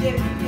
Yeah.